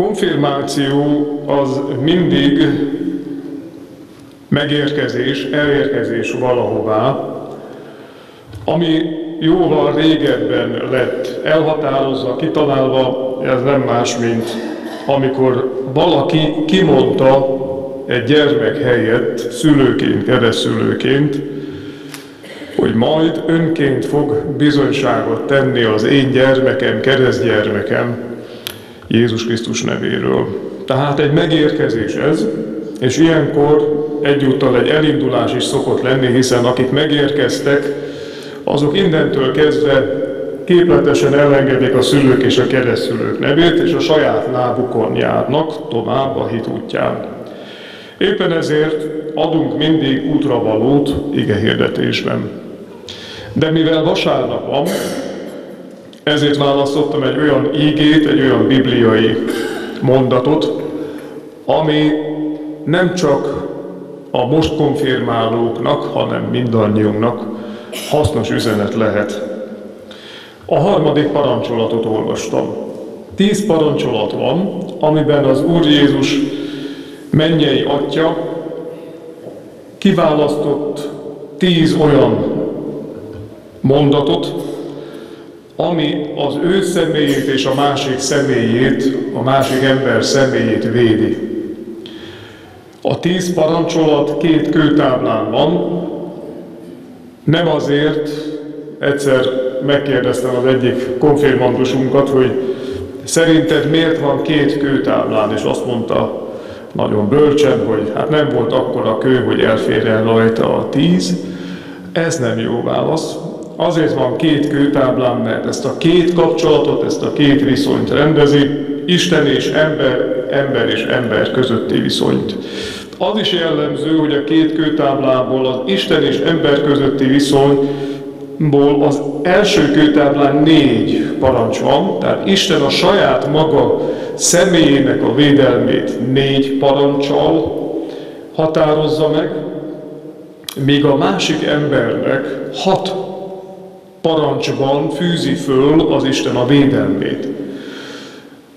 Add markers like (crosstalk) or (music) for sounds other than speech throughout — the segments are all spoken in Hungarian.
konfirmáció az mindig megérkezés, elérkezés valahová, ami jóval régebben lett elhatározva, kitalálva, ez nem más, mint amikor valaki kimondta egy gyermek helyett, szülőként, keresztülőként, hogy majd önként fog bizonyságot tenni az én gyermekem, keresztgyermekem Jézus Krisztus nevéről. Tehát egy megérkezés ez, és ilyenkor egyúttal egy elindulás is szokott lenni, hiszen akik megérkeztek, azok innentől kezdve képletesen elengedik a szülők és a keresztülők nevét, és a saját lábukon járnak tovább a hit útján. Éppen ezért adunk mindig útravalót ige hirdetésben. De mivel vasárnap van, ezért választottam egy olyan ígét, egy olyan bibliai mondatot, ami nem csak a most konfirmálóknak, hanem mindannyiunknak hasznos üzenet lehet. A harmadik parancsolatot olvastam. Tíz parancsolat van, amiben az Úr Jézus mennyei atya kiválasztott tíz olyan mondatot, ami az ő személyét és a másik személyét, a másik ember személyét védi. A tíz parancsolat két kőtáblán van, nem azért, egyszer megkérdeztem az egyik konfirmandusunkat, hogy szerinted miért van két kőtáblán, és azt mondta nagyon bölcsen, hogy hát nem volt akkora kő, hogy elférjen rajta a tíz. Ez nem jó válasz. Azért van két kőtáblán, mert ezt a két kapcsolatot, ezt a két viszonyt rendezi, Isten és ember, ember és ember közötti viszonyt. Az is jellemző, hogy a két kőtáblából az Isten és ember közötti viszonyból az első kőtáblán négy parancs van, tehát Isten a saját maga személyének a védelmét négy parancsal határozza meg, míg a másik embernek hat parancsban fűzi föl az Isten a védelmét.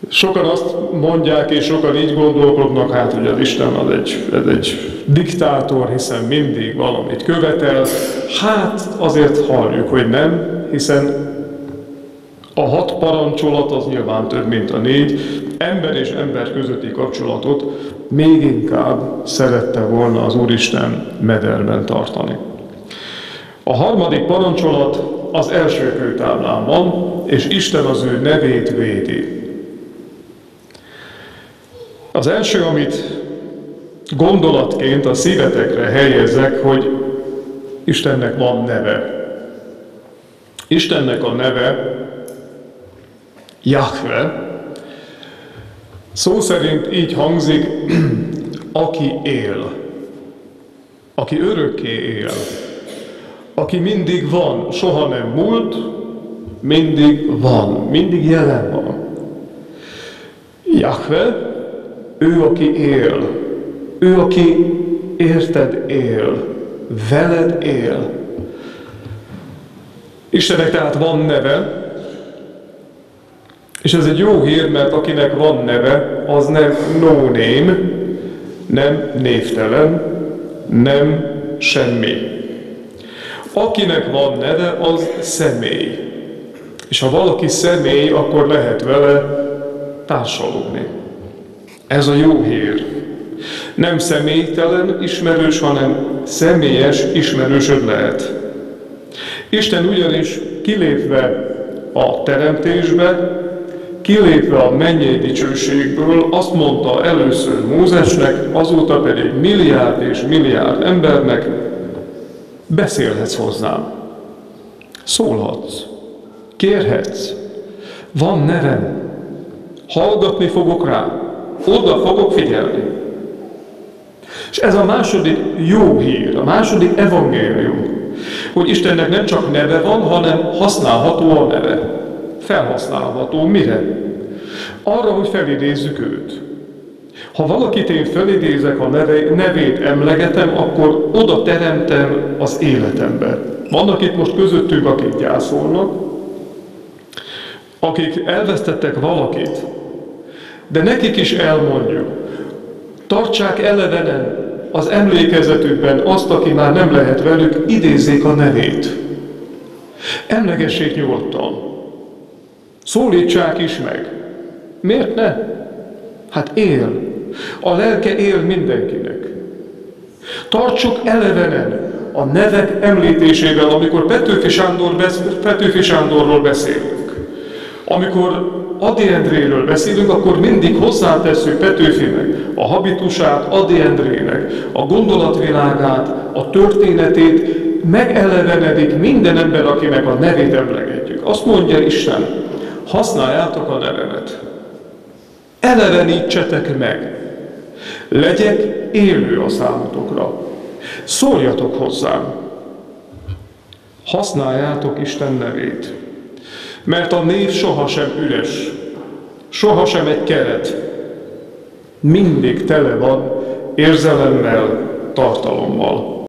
Sokan azt mondják, és sokan így gondolkodnak, hát hogy az Isten az egy, ez egy diktátor, hiszen mindig valamit követel. Hát azért halljuk, hogy nem, hiszen a hat parancsolat az nyilván több, mint a négy. Ember és ember közötti kapcsolatot még inkább szerette volna az Úristen mederben tartani. A harmadik parancsolat az első kőtáblán van, és Isten az ő nevét védi. Az első, amit gondolatként a szívetekre helyezek, hogy Istennek van neve. Istennek a neve Jahve. Szó szerint így hangzik, (clears throat) aki él, aki örökké él, aki mindig van, soha nem múlt, mindig van, mindig jelen van. Jahve, ő, aki él, ő, aki érted él, veled él. Istennek tehát van neve, és ez egy jó hír, mert akinek van neve, az nem no name, nem névtelen, nem semmi. Akinek van neve, az személy. És ha valaki személy, akkor lehet vele társalogni. Ez a jó hír. Nem személytelen ismerős, hanem személyes ismerősöd lehet. Isten ugyanis kilépve a teremtésbe, kilépve a mennyei dicsőségből azt mondta először Mózesnek, azóta pedig milliárd és milliárd embernek, beszélhetsz hozzám, szólhatsz, kérhetsz, van nevem, hallgatni fogok rá, oda fogok figyelni. És ez a második jó hír, a második evangélium, hogy Istennek nem csak neve van, hanem használható a neve. Felhasználható mire? Arra, hogy felidézzük őt. Ha valakit én felidézek, a neve, nevét emlegetem, akkor oda teremtem az életembe. Vannak itt most közöttünk, akik gyászolnak, akik elvesztettek valakit, de nekik is elmondjuk, tartsák elevenen az emlékezetükben azt, aki már nem lehet velük, idézzék a nevét. Emlegessék nyugodtan. Szólítsák is meg. Miért ne? Hát él. A lelke él mindenkinek. Tartsuk elevenen a nevek említésével, amikor Petőfi, Sándor, Petőfi Sándorról beszélünk. Amikor Adi Endréről beszélünk, akkor mindig hozzátesszük Petőfinek a habitusát, Adi Endrének, a gondolatvilágát, a történetét, megelevenedik minden ember, akinek a nevét emlegetjük. Azt mondja Isten, használjátok a nevemet. Elevenítsetek meg. Legyek élő a számotokra. Szóljatok hozzám. Használjátok Isten nevét. Mert a név sohasem üres, sohasem egy keret. Mindig tele van érzelemmel, tartalommal.